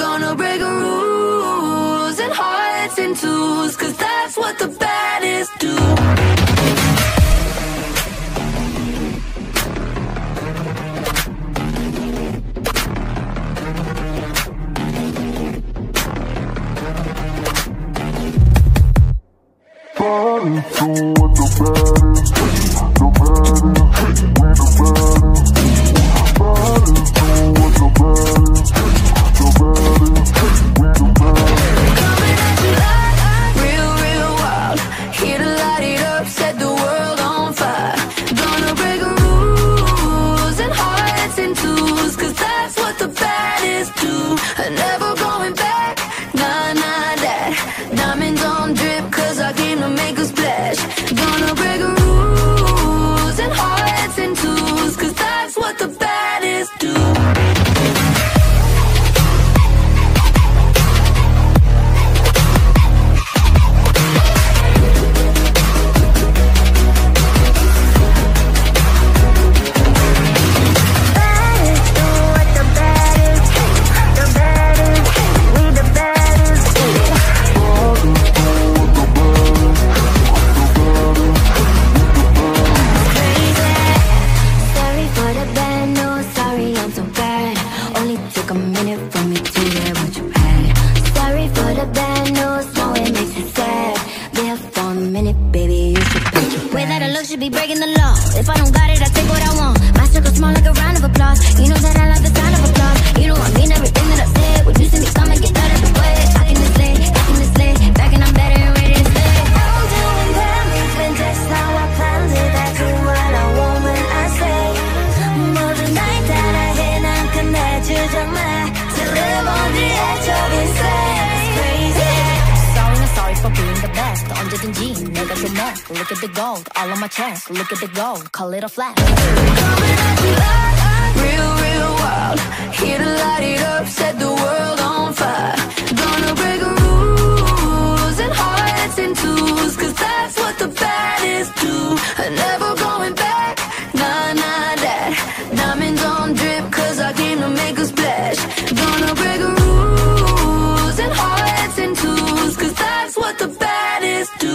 gonna break rules and hearts in twos, cause that's what the baddest do. Body, do what the baddest, the baddest, we the baddest. cause that's what the bad is do. I never it, baby, you should pay. your Way that I look should be breaking the law. If I don't got Look at the gold all on my chest. Look at the gold, call it a flash. Coming at you live, real, real wild. Here to light it up, set the world on fire. Gonna break rules and hearts and twos, cause that's what the baddest do. I'm never going back, nah, nah, that. Diamonds on drip, cause I came to make a splash. Gonna break rules and hearts and twos, cause that's what the baddest do.